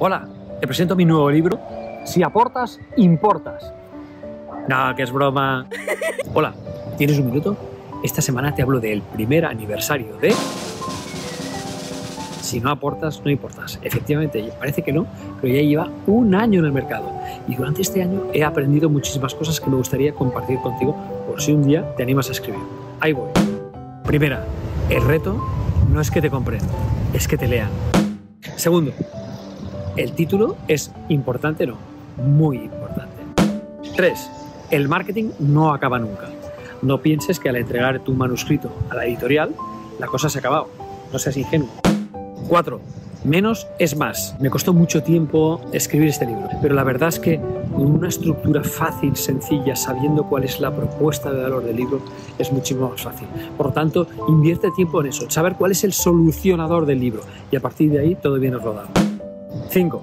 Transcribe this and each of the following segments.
Hola, te presento mi nuevo libro. Si aportas, importas. No, que es broma. Hola, ¿tienes un minuto? Esta semana te hablo del primer aniversario de... Si no aportas, no importas. Efectivamente, parece que no, pero ya lleva un año en el mercado. Y durante este año he aprendido muchísimas cosas que me gustaría compartir contigo por si un día te animas a escribir. Ahí voy. Primera, el reto no es que te compren, es que te lean. Segundo, el título es importante, no, muy importante. Tres, el marketing no acaba nunca. No pienses que al entregar tu manuscrito a la editorial, la cosa se ha acabado. No seas ingenuo. Cuatro, menos es más. Me costó mucho tiempo escribir este libro, pero la verdad es que con una estructura fácil, sencilla, sabiendo cuál es la propuesta de valor del libro, es muchísimo más fácil. Por lo tanto, invierte tiempo en eso, saber cuál es el solucionador del libro y a partir de ahí todo viene rodado. 5.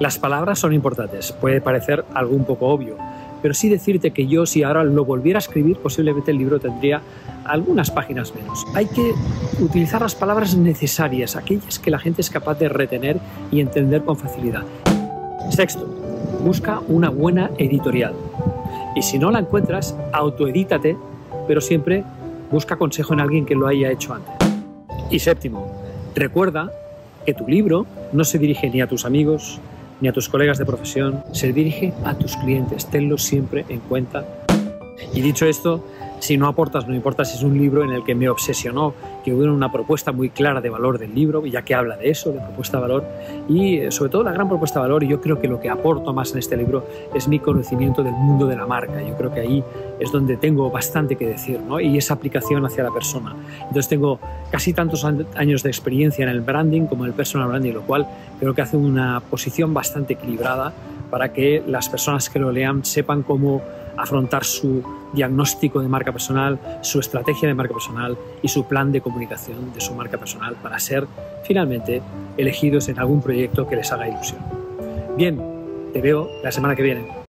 Las palabras son importantes. Puede parecer algo un poco obvio, pero sí decirte que yo si ahora lo volviera a escribir, posiblemente el libro tendría algunas páginas menos. Hay que utilizar las palabras necesarias, aquellas que la gente es capaz de retener y entender con facilidad. Sexto, busca una buena editorial. Y si no la encuentras, autoedítate, pero siempre busca consejo en alguien que lo haya hecho antes. Y séptimo, recuerda que tu libro no se dirige ni a tus amigos, ni a tus colegas de profesión, se dirige a tus clientes. Tenlo siempre en cuenta. Y dicho esto, si no aportas, no importa si es un libro en el que me obsesionó, que hubiera una propuesta muy clara de valor del libro, ya que habla de eso, de propuesta de valor, y eh, sobre todo la gran propuesta de valor, yo creo que lo que aporto más en este libro es mi conocimiento del mundo de la marca. Yo creo que ahí es donde tengo bastante que decir, ¿no? Y esa aplicación hacia la persona. Entonces tengo casi tantos años de experiencia en el branding como en el personal branding, lo cual creo que hace una posición bastante equilibrada para que las personas que lo lean sepan cómo afrontar su diagnóstico de marca personal, su estrategia de marca personal y su plan de comunicación de su marca personal para ser finalmente elegidos en algún proyecto que les haga ilusión. Bien, te veo la semana que viene.